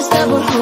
always double